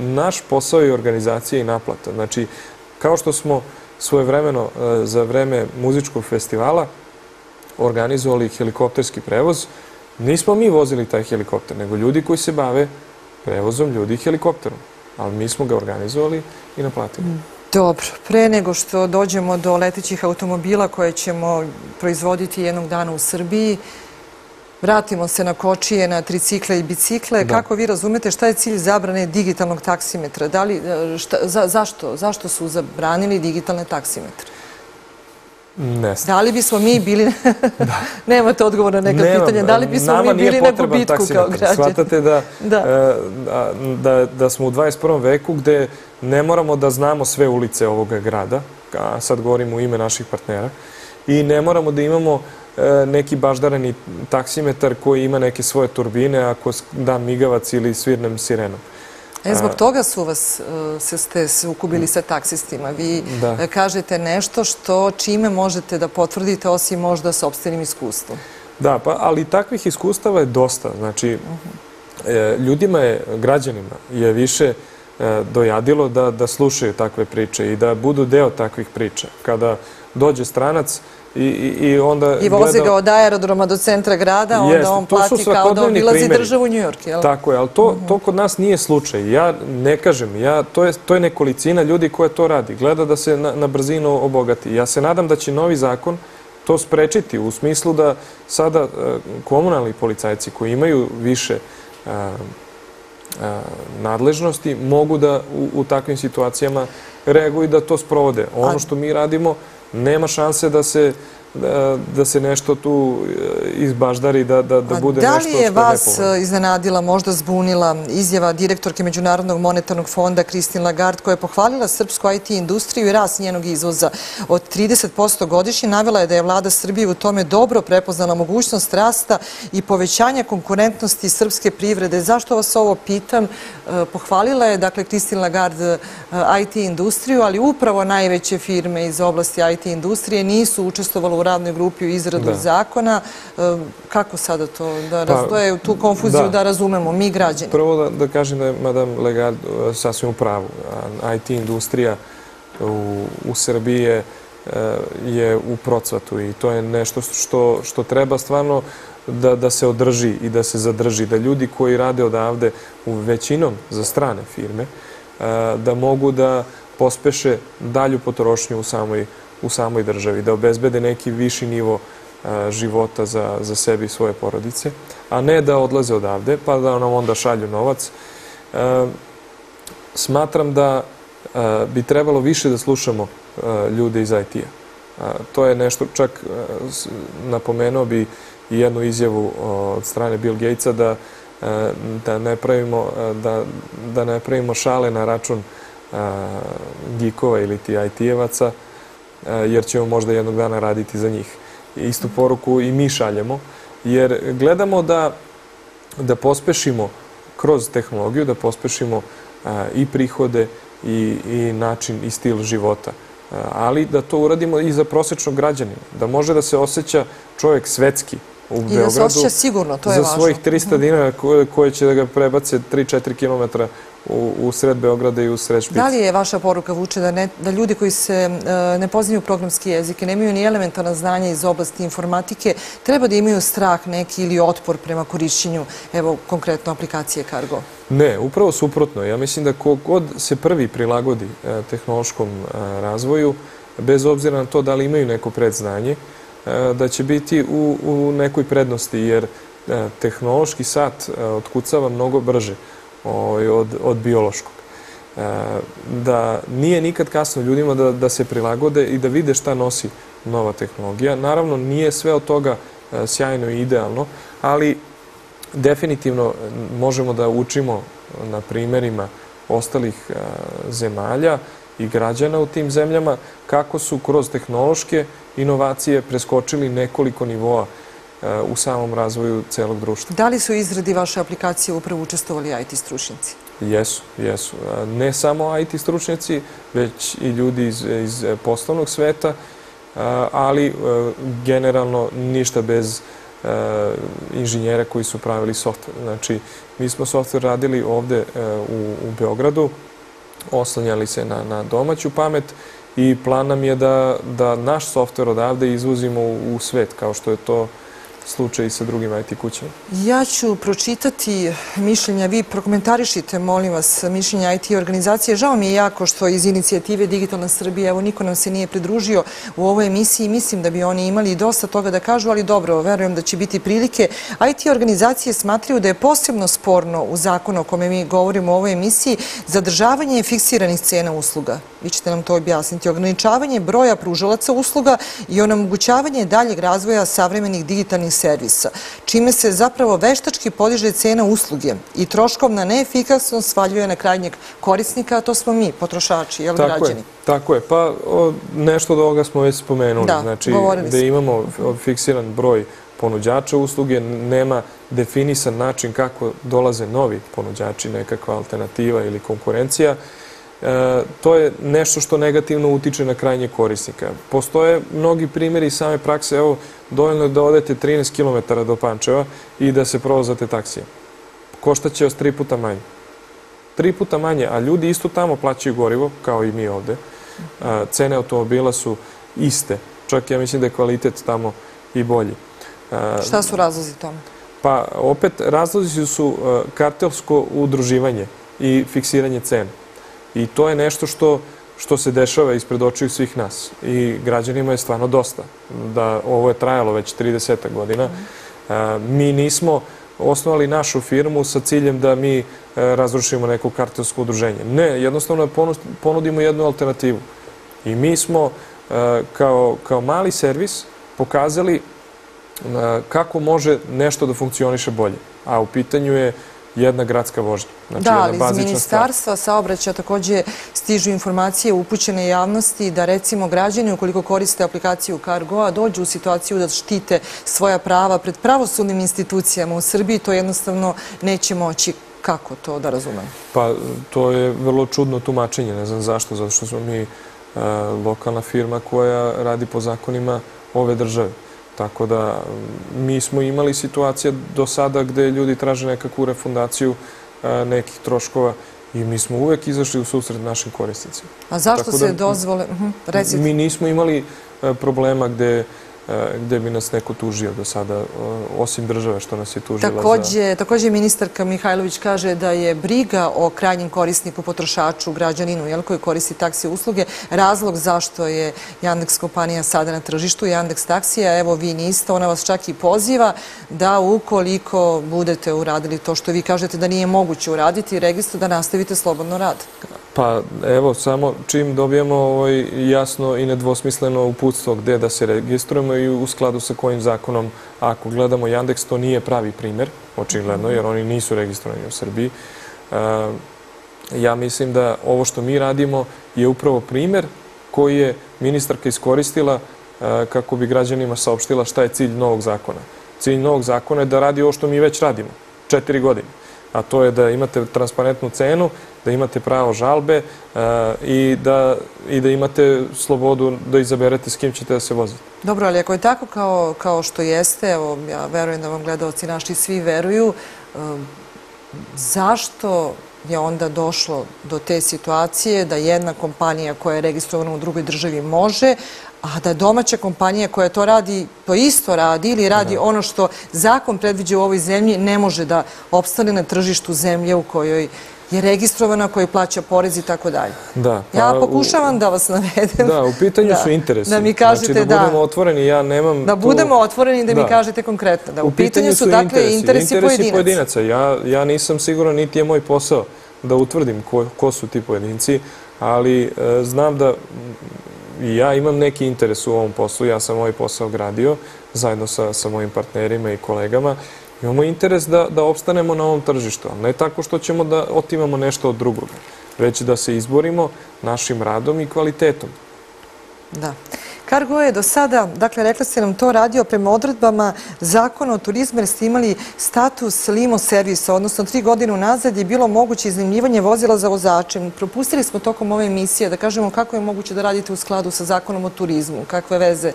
Naš posao je organizacija i naplata. Znači, kao što smo svoje vremeno e, za vreme muzičkog festivala organizovali helikopterski prevoz, nismo mi vozili taj helikopter, nego ljudi koji se bave prevozom ljudi helikopterom. Ali mi smo ga organizovali i naplatili. Mm. Dobro. Pre nego što dođemo do letećih automobila koje ćemo proizvoditi jednog dana u Srbiji, Vratimo se na kočije, na tricikle i bicikle. Kako vi razumete šta je cilj zabrane digitalnog taksimetra? E, zašto su zabranili digitalne taksimetre? Ne znam. Da li bismo mi bili... Nemate odgovor na neka pitanja. Da li bismo mi bili na gubitku kao građani? Svatate e, da smo u 21. veku gde ne moramo da znamo sve ulice ovoga grada, sad govorimo u ime naših partnera, i ne moramo da imamo neki baždarani taksimetar koji ima neke svoje turbine ako da migavac ili svirnem sirenom. E, zbog toga su vas, e, ste se ukubili sa taksistima. Vi kažete nešto što čime možete da potvrdite osim možda sobstvenim iskustvom. Da, pa, ali takvih iskustava je dosta. Znači, ljudima je, građanima je više dojadilo da slušaju takve priče i da budu deo takvih priča. Kada dođe stranac, I onda I vozi ga od aerodroma do centra grada, onda on plati kao da obilazi državu New York, jel? Tako je, ali to kod nas nije slučaj. Ja ne kažem, to je nekolicina ljudi koja to radi. Gleda da se na brzinu obogati. Ja se nadam da će novi zakon to sprečiti u smislu da sada e, komunalni policajci koji imaju više e, e, nadležnosti mogu da u takvim situacijama reaguju da to sprovode. Ono što mi radimo nema šanse da se da se nešto tu e, izbaždari, da bude nešto što je nepovoljno. Da li je vas e, iznenadila, možda zbunila izjava direktorke Međunarodnog monetarnog fonda Christine Lagarde koja je pohvalila srpsku IT industriju i rast njenog izvoza od 30% godišnje, navela je da je vlada Srbije u tome dobro prepoznala mogućnost rasta i povećanja konkurentnosti srpske privrede. Zašto vas ovo pitam? E, pohvalila je, dakle, Christine Lagarde IT industriju, ali upravo najveće firme iz oblasti IT industrije nisu učestvovali u radnoj grupi u izradu zakona. E, kako sada to da pa, razdoje tu konfuziju da razumemo mi građani? Prvo da kažem da je Madame Legard e, sasvim u pravu. IT industrija u Srbiji je je u procvatu i to je nešto što, što treba stvarno da, da se održi i da se zadrži, da ljudi koji rade odavde u većinom za strane firme, da mogu da pospeše dalju potrošnju u samoj, u samoj državi, da obezbede neki viši nivo e, života za, za sebi i svoje porodice, a ne da odlaze odavde pa da nam onda šalju novac. E, smatram da e, bi trebalo više da slušamo ljude iz IT-a. To je nešto, čak napomenuo bi i jednu izjavu od strane Bill Gatesa da da ne pravimo, da, da ne pravimo šale na račun geekova ili ti IT-evaca, Eh, jer ćemo možda jednog dana raditi za njih. Istu poruku i mi šaljemo, jer gledamo da, da pospešimo kroz tehnologiju, da pospešimo eh, i prihode i, i način i stil života. Eh, ali da to uradimo i za prosječnog građanina, da može da se osjeća čovjek svetski, u Beogradu. I da se osjeća sigurno, to je važno. Za svojih 300 dinara koje će da ga prebace 3-4 km u sred Beograda i u sred Špica. Da li je vaša poruka, Vuče, da ljudi koji se e, ne poznaju programski jezik i nemaju ni elementarna znanja iz oblasti informatike, treba da imaju strah neki ili otpor prema korišćenju, evo, konkretno aplikacije Cargo? Ne, upravo suprotno. Ja mislim da kogod se prvi prilagodi e, tehnološkom e, razvoju, bez obzira na to da li imaju neko predznanje, E, da će biti u nekoj prednosti, jer e, tehnološki sat e, otkucava mnogo brže ovaj, od biološkog. Da nije nikad kasno ljudima da se prilagode i da vide šta nosi nova tehnologija. Naravno, nije sve od toga sjajno i idealno, ali definitivno možemo da učimo na primjerima ostalih zemalja i građana u tim zemljama kako su kroz tehnološke inovacije preskočili nekoliko nivoa e, u samom razvoju celog društva. Da li su izradi vaše aplikacije upravo učestovali IT stručnjaci? Jesu, jesu. E, ne samo IT stručnjaci, već i ljudi iz poslovnog sveta, e, ali generalno ništa bez inženjera koji su pravili software. Znači, mi smo software radili ovde u Beogradu, oslanjali se na domaću pamet i plan nam je da da naš softver odavde izvozimo u svet, kao što je to slučaj sa drugim IT kućama. Ja ću pročitati mišljenja, vi prokomentarišite, molim vas, mišljenja IT organizacije. Žao mi je jako što iz inicijative Digitalna Srbija, evo, niko nam se nije pridružio u ovoj emisiji. Mislim da bi oni imali dosta toga da kažu, ali dobro, verujem da će biti prilike. IT organizacije smatriju da je posebno sporno u zakonu o kome mi govorimo u ovoj emisiji zadržavanje fiksiranih cena usluga. Vi ćete nam to objasniti. Ograničavanje broja pružalaca usluga i onamogućavanje daljeg razvoja savremenih digitalnih servisa, čime se zapravo veštački podiže cena usluge i troškovna neefikasnost svaljuje na krajnjeg korisnika, a to smo mi, potrošači, jel građani? Tako je. Pa nešto od ovoga smo već spomenuli. Znači, da imamo fiksiran broj ponuđača usluge, nema definisan način kako dolaze novi ponuđači, nekakva alternativa ili konkurencija, to je nešto što negativno utiče na krajnje korisnika. Postoje mnogi primjeri same prakse, evo, dovoljno je da odete 13 km do Pančeva i da se provozate taksijem. Košta će vas tri puta manje. Tri puta manje, a ljudi isto tamo plaćaju gorivo, kao i mi ovde. E, cene automobila su iste. Čak ja mislim da je kvalitet tamo i bolji. E, Šta su razlozi tome? Pa, opet, razlozi su kartelsko udruživanje i fiksiranje cena. I to je nešto što što se dešava ispred očiju svih nas. I građanima je stvarno dosta. Da ovo je trajalo već 30 godina. E, mi nismo osnovali našu firmu sa ciljem da mi e, razrušimo neko kartelsko udruženje. Ne, jednostavno ponudimo jednu alternativu. I mi smo e, kao, kao mali servis pokazali e, kako može nešto da funkcioniše bolje. A u pitanju je jedna gradska vožnja. Znači, da, ali iz ministarstva saobraća također stižu informacije upućene javnosti da recimo građani ukoliko koriste aplikaciju Cargo-a dođu u situaciju da štite svoja prava pred pravosudnim institucijama u Srbiji, to jednostavno neće moći. Kako to da razumem? Pa to je vrlo čudno tumačenje, ne znam zašto, zato što smo mi e, lokalna firma koja radi po zakonima ove države. Tako da mi smo imali situacije do sada gde ljudi traže nekakvu refundaciju nekih troškova i mi smo uvek izašli u susret našim korisnicima. A zašto se dozvole... Mhm, mi nismo imali e, problema gde E, E, gde bi nas neko tužio do sada, e, osim države što nas je tužila za... Također ministarka Mihajlović kaže da je briga o krajnjem korisniku, potrošaču, građaninu koji koristi taksi usluge, razlog zašto je Yandex kompanija sada na tržištu, Yandex taksija, evo vi niste, ona vas čak i poziva da ukoliko budete uradili to što vi kažete da nije moguće uraditi, registru da nastavite slobodno rad. Pa evo, samo čim dobijemo ovaj, jasno i nedvosmisleno uputstvo gde da se registrujemo i u skladu sa kojim zakonom, ako gledamo Yandex, to nije pravi primer, očigledno, jer oni nisu registrovani u Srbiji. E, ja mislim da ovo što mi radimo je upravo primer koji je ministarka iskoristila e, kako bi građanima saopštila šta je cilj novog zakona. Cilj novog zakona je da radi ovo što mi već radimo, četiri godine a to je da imate transparentnu cenu, da imate pravo žalbe e, i da imate slobodu da izaberete s kim ćete da se voziti. Dobro, ali ako je tako kao što jeste, evo, ja verujem da vam gledalci naši svi veruju, zašto je onda došlo do te situacije da jedna kompanija koja je registrovana u drugoj državi može, a da domaća kompanija koja to radi, to isto radi ili radi ono što zakon predviđa u ovoj zemlji, ne može da opstane na tržištu zemlje u kojoj je registrovana, koji plaća porez i tako dalje. Da. Ja pa pokušavam da vas navedem. Da, u pitanju su interesi. Da mi kažete da... Znači da budemo otvoreni, ja nemam... Da budemo otvoreni da mi kažete konkretno. Da, u pitanju su, dakle, interesi pojedinaca. Ja nisam siguran, niti je moj posao da utvrdim ko su ti pojedinci, ali e, znam da i ja imam neki interes u ovom poslu. Ja sam ovaj posao gradio zajedno sa mojim partnerima i kolegama. Imamo interes da da opstanemo na ovom tržištu, ali ne tako što ćemo da otimamo nešto od drugoga, već da se izborimo našim radom i kvalitetom. Da. Cargo je do sada, dakle, rekla ste nam to radio prema odredbama zakona o turizmu, jer ste imali status limo servisa, odnosno tri godine unazad je bilo moguće iznimljivanje vozila za vozačem. Propustili smo tokom ove emisije da kažemo kako je moguće da radite u skladu sa zakonom o turizmu, kakve veze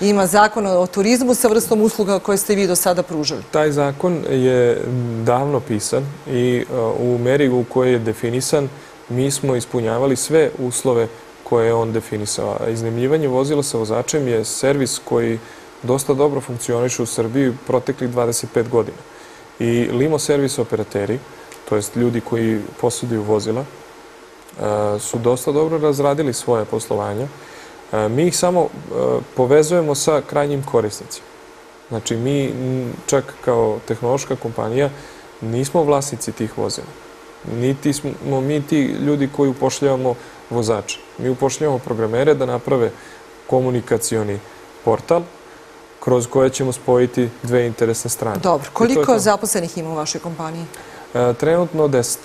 ima zakon o turizmu sa vrstom usluga koje ste vi do sada pružali. Taj zakon je davno pisan i e, u meri u kojoj je definisan mi smo ispunjavali sve uslove koje je on definisao. Iznemljivanje vozila sa vozačem je servis koji dosta dobro funkcioniše u Srbiji proteklih 25 godina. I limo servis operateri, to jest ljudi koji posuduju vozila, e, su dosta dobro razradili svoje poslovanja. E, mi ih samo e, povezujemo sa krajnjim korisnicima. Znači, mi čak kao tehnološka kompanija nismo vlasnici tih vozila. Niti smo mi ti ljudi koji upošljavamo vozača. Mi upošljavamo programere da naprave komunikacioni portal kroz koje ćemo spojiti dve interesne strane. Dobro. Koliko zaposlenih ima u vašoj kompaniji? E, trenutno deset.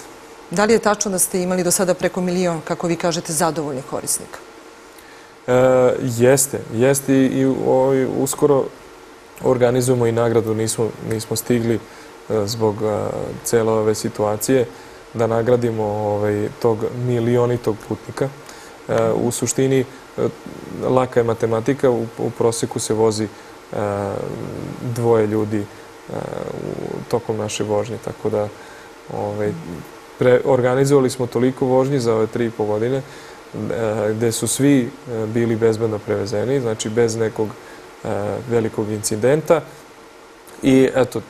Da li je tačno da ste imali do sada preko milion, kako vi kažete, zadovoljnih korisnika? E, jeste. Jeste i uskoro organizujemo i nagradu. Nismo stigli e, zbog cele ove situacije da nagradimo ovaj, tog milionitog putnika. E, u suštini, e, laka je matematika, u proseku se vozi e, dvoje ljudi e, tokom naše vožnje, tako da ovaj, organizovali smo toliko vožnji za ove tri i po godine, e, gde su svi bili bezbedno prevezeni, znači bez nekog velikog incidenta, I eto,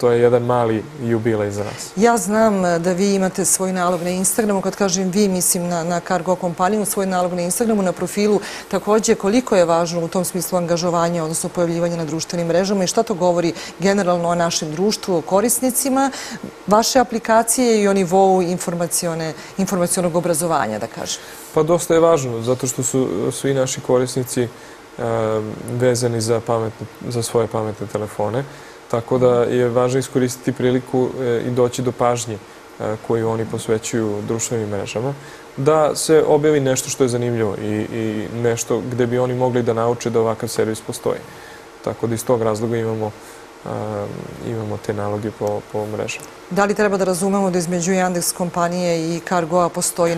to je jedan mali jubilej za nas. Ja znam eh, da vi imate svoj nalog na Instagramu. Kad kažem vi, mislim na Cargo kompaniju, svoj nalog na Instagramu, na profilu. Također, koliko je važno u tom smislu angažovanja, odnosno pojavljivanja na društvenim mrežama i šta to govori generalno o našem društvu, o korisnicima, vaše aplikacije i o nivou informacijonog obrazovanja, da kažem? Pa dosta je važno, zato što su svi naši korisnici vezani za svoje pametne telefone. Tako da je važno iskoristiti priliku e, i doći do pažnje e, koju oni posvećuju društvenim mrežama, da se objavi nešto što je zanimljivo i nešto gde bi oni mogli da nauče da ovakav servis postoji. Tako da iz tog razloga imamo imamo te naloge po mrežama. Da li treba da razumemo da između Yandex kompanije i Cargoa postoji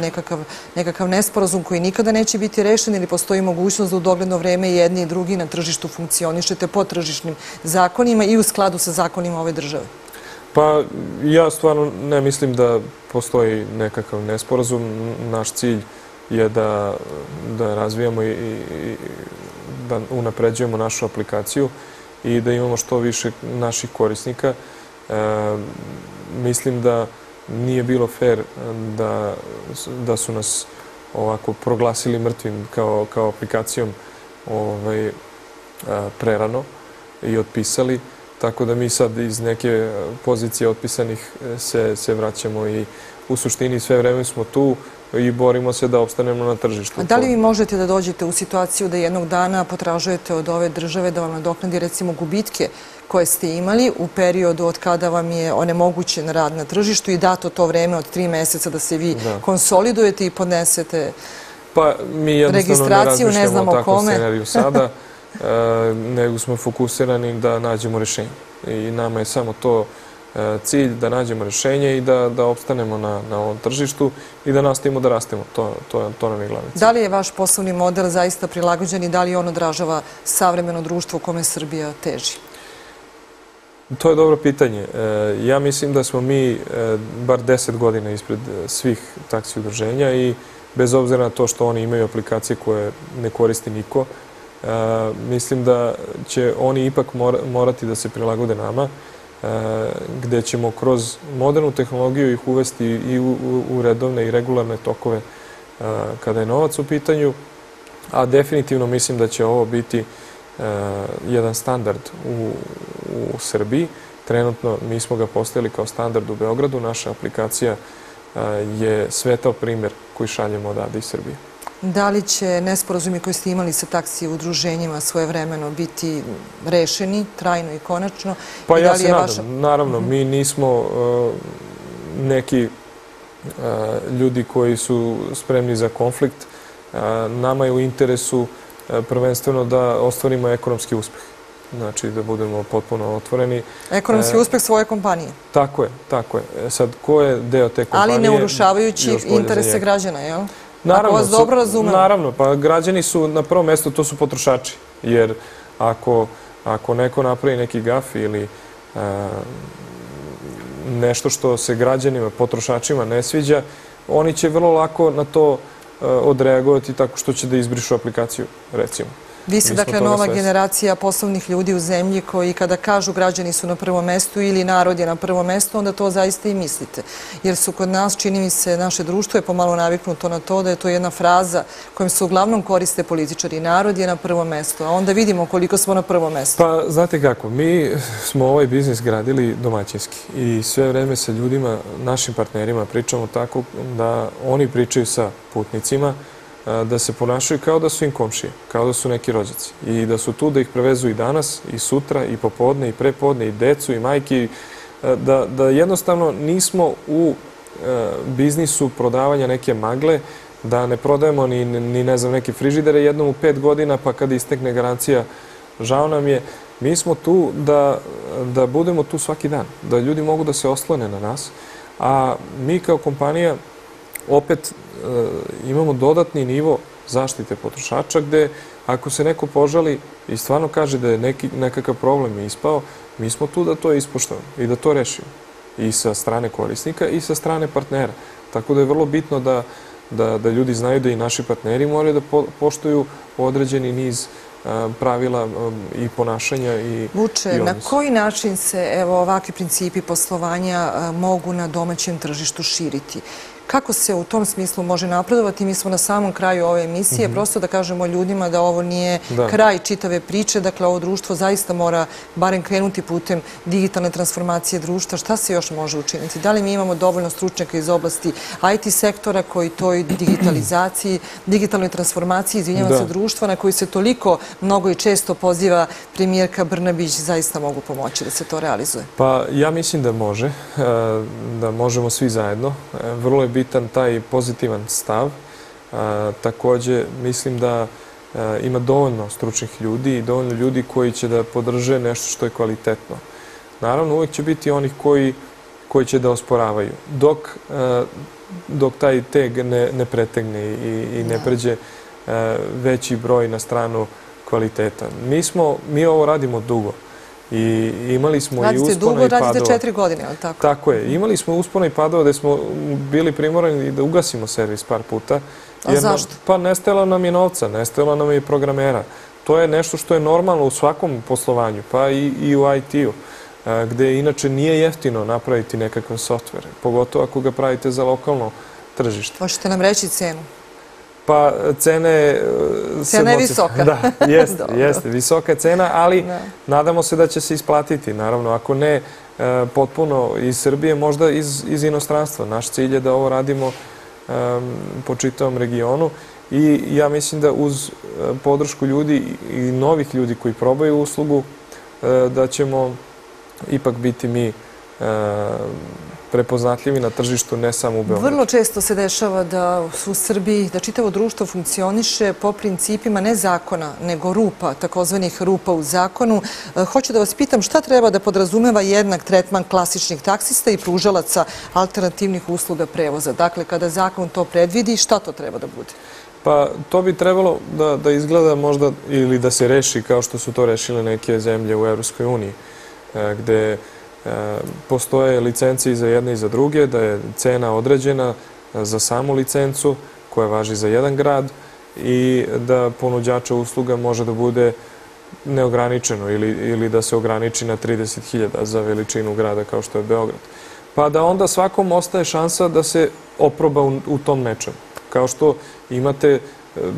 nekakav nesporazum koji nikada neće biti rešen ili postoji mogućnost da u dogledno vreme jedni i drugi na tržištu funkcionišete po tržišnim zakonima i u skladu sa zakonima ove države? Pa ja stvarno ne mislim da postoji nekakav nesporazum. Naš cilj je da, da razvijamo i, i da unapređujemo našu aplikaciju i da imamo što više naših korisnika. E, mislim da nije bilo fair e, da, da su nas ovako proglasili mrtvim kao, kao aplikacijom ovaj, e, prerano i otpisali. Tako da mi sad iz neke pozicije otpisanih e, se, se vraćamo i u suštini sve vreme smo tu i borimo se da opstanemo na tržištu. A da li vi možete da dođete u situaciju da jednog dana potražujete od ove države da vam nadoknadi recimo gubitke koje ste imali u periodu od kada vam je onemogućen rad na tržištu i dato to vreme od tri meseca da se vi konsolidujete i podnesete pa, mi registraciju, ne znamo kome. Mi jednostavno ne razmišljamo o takvom scenariju sada, e, nego smo fokusirani da nađemo rešenje. I nama je samo to cilj da nađemo rešenje i da, da opstanemo na, na ovom tržištu i da nastavimo da rastemo. To, to, to nam je glavni cilj. Da li je vaš poslovni model zaista prilagođen i da li on odražava savremeno društvo u kome Srbija teži? To je dobro pitanje. E, ja mislim da smo mi e, bar deset godina ispred e, svih taksi udruženja i bez obzira na to što oni imaju aplikacije koje ne koristi niko, mislim da će oni ipak morati da se prilagode nama, E, gde ćemo kroz modernu tehnologiju ih uvesti i u redovne i regularne tokove e, kada je novac u pitanju, a definitivno mislim da će ovo biti e, jedan standard u u Srbiji. Trenutno mi smo ga postavili kao standard u Beogradu. Naša aplikacija je svetao primjer koji šaljemo odavde iz Srbije. Da li će nesporazumi koji ste imali sa taksi udruženjima svoje vremeno biti rešeni, trajno i konačno? Pa ja se nadam. Naravno, mi nismo neki ljudi koji su spremni za konflikt. Nama je u interesu prvenstveno da ostvarimo ekonomski uspeh znači da budemo potpuno otvoreni. Ekonomski e, uspeh svoje kompanije. Tako je, tako je. E, sad, ko je deo te kompanije? Ali ne urušavajući interese građana, jel? Naravno, ako vas dobro razumem. Naravno, pa građani su na prvom mjestu, to su potrošači. Jer ako, ako neko napravi neki gaf ili e, nešto što se građanima, potrošačima ne sviđa, oni će vrlo lako na to odreagovati tako što će da izbrišu aplikaciju, recimo. Vi ste dakle nova generacija poslovnih ljudi u zemlji koji kada kažu građani su na prvom mestu ili narod je na prvom mestu, onda to zaista i mislite. Jer su kod nas, čini mi se, naše društvo je pomalo naviknuto na to da je to jedna fraza kojom se uglavnom koriste političari. Narod je na prvom mestu, a onda vidimo koliko smo na prvom mestu. Pa, znate kako, mi smo ovaj biznis gradili domaćinski i sve vreme sa ljudima, našim partnerima pričamo tako da oni pričaju sa putnicima, da se ponašaju kao da su im komšije, kao da su neki rođaci. I da su tu da ih prevezu i danas, i sutra, i popodne, i prepodne, i decu, i majke, da, da jednostavno nismo u biznisu prodavanja neke magle, da ne prodajemo ni, ni ne znam, neke frižidere jednom u pet godina, pa kada istekne garancija, žao nam je, mi smo tu da, da budemo tu svaki dan, da ljudi mogu da se oslone na nas, a mi kao kompanija opet imamo dodatni nivo zaštite potrošača gde ako se neko požali i stvarno kaže da je neki, nekakav problem ispao, mi smo tu da to ispoštavamo i da to rešimo. I sa strane korisnika i sa strane partnera. Tako da je vrlo bitno da, da, da ljudi znaju da i naši partneri moraju da po, poštuju određeni niz pravila i ponašanja i Vuče, na koji način se evo, ovakvi principi poslovanja mogu na domaćem tržištu širiti? Kako se u tom smislu može napredovati? Mi smo na samom kraju ove emisije. Mhm. Prosto da kažemo ljudima da ovo nije kraj čitave priče. Dakle, ovo društvo zaista mora barem krenuti putem digitalne transformacije društva. Šta se još može učiniti? Da li mi imamo dovoljno stručnjaka iz oblasti IT sektora koji toj digitalizaciji, digitalnoj transformaciji, izvinjava se društva na koji se toliko mnogo i često poziva premijerka Brnabić, zaista mogu pomoći da se to realizuje? Pa ja mislim da može, e, da možemo svi zajedno. E, vrlo je bitan taj pozitivan stav. Također, mislim da ima dovoljno stručnih ljudi i dovoljno ljudi koji će da podrže nešto što je kvalitetno. Naravno, uvijek će biti onih koji, koji će da osporavaju. Dok, dok taj teg ne, ne pretegne i, i ne pređe veći broj na stranu kvaliteta. Mi, smo, mi ovo radimo dugo I imali smo i uspona dugo, i padova. radite četiri godine, ali tako? Tako je. Imali smo uspona i padova gde smo bili primorani da ugasimo servis par puta. A Jer zašto? Pa nestela nam je novca, nestela nam je programera. To je nešto što je normalno u svakom poslovanju, pa i, i u IT-u, e, gde inače nije jeftino napraviti nekakav softver, pogotovo ako ga pravite za lokalno tržište. Možete nam reći cenu? Pa cene... e, se Cena je visoka. Da, jeste, jeste. Visoka je cena, ali Da. nadamo se da će se isplatiti. Naravno, ako ne e, potpuno iz Srbije, možda iz, iz inostranstva. Naš cilj je da ovo radimo po čitavom regionu i ja mislim da uz e, podršku ljudi i novih ljudi koji probaju uslugu, e, da ćemo ipak biti mi e, prepoznatljivi na tržištu, ne samo u Beogradu. Vrlo često se dešava da u Srbiji, da čitavo društvo funkcioniše po principima ne zakona, nego rupa, takozvanih rupa u zakonu. E, Hoću da vas pitam šta treba da podrazumeva jednak tretman klasičnih taksista i pružalaca alternativnih usluga prevoza. Dakle, kada zakon to predvidi, šta to treba da bude? Pa to bi trebalo da, da izgleda možda ili da se reši kao što su to rešile neke zemlje u Evropskoj uniji, e, gde postoje licenci i za jedne i za druge, da je cena određena e, za samu licencu koja važi za jedan grad i da ponuđača usluga može da bude neograničeno ili, ili da se ograniči na 30.000 za veličinu grada kao što je Beograd. Pa da onda svakom ostaje šansa da se oproba u, u tom nečemu. Kao što imate e,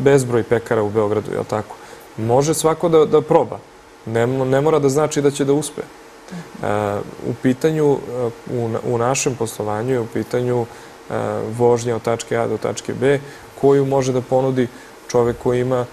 bezbroj pekara u Beogradu, je tako? Može svako da, da proba. Ne, ne mora da znači da će da uspe. U pitanju, e, u, našem poslovanju je u pitanju e, vožnja od tačke A do tačke B, koju može da ponudi čovek koji ima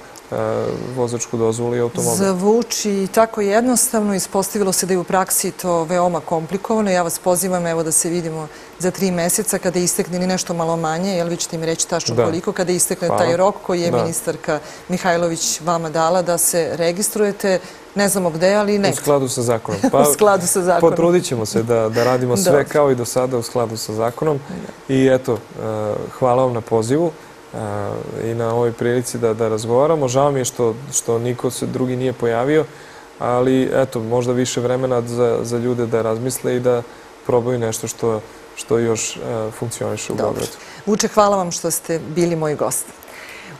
vozačku dozvolu i automobil. Zvuči tako jednostavno, ispostavilo se da je u praksi to veoma komplikovano. Ja vas pozivam evo da se vidimo za tri meseca kada istekne ni nešto malo manje, jel vi ćete mi reći tačno Da. koliko, kada istekne Hvala. taj rok koji je Da. ministarka Mihajlović vama dala da se registrujete, ne znamo gde, ali U nekako. skladu sa zakonom. U skladu sa zakonom. Potrudit ćemo se da, da radimo sve kao i do sada u skladu sa zakonom. I eto, e, hvala vam na pozivu e, i na ovoj prilici da, da razgovaramo. Žao mi je što, što niko se drugi nije pojavio, ali eto, možda više vremena za, za ljude da razmisle i da probaju nešto što, što još e, funkcioniše u Dobro. Beogradu. Vuče, hvala vam što ste bili moj gost.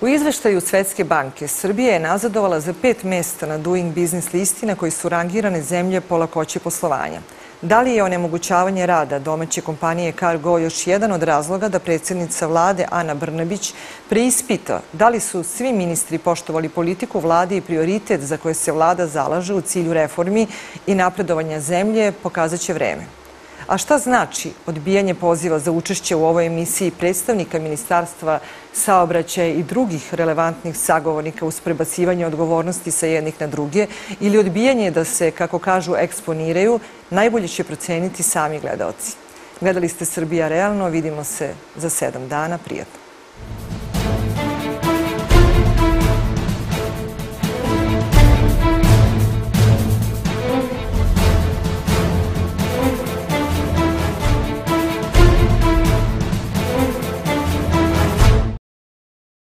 U izveštaju Svetske banke Srbija je nazadovala za pet mesta na Doing Business listi na koji su rangirane zemlje po lakoći poslovanja. Da li je onemogućavanje rada domaće kompanije Cargo još jedan od razloga da predsjednica vlade Ana Brnabić preispita da li su svi ministri poštovali politiku vlade i prioritet za koje se vlada zalaže u cilju reformi i napredovanja zemlje, pokazat će vreme. A šta znači odbijanje poziva za učešće u ovoj emisiji predstavnika Ministarstva saobraćaja i drugih relevantnih sagovornika uz prebacivanje odgovornosti sa jednih na druge ili odbijanje da se, kako kažu, eksponiraju, najbolje će proceniti sami gledalci. Gledali ste Srbija realno, vidimo se za sedam dana. Prijatno.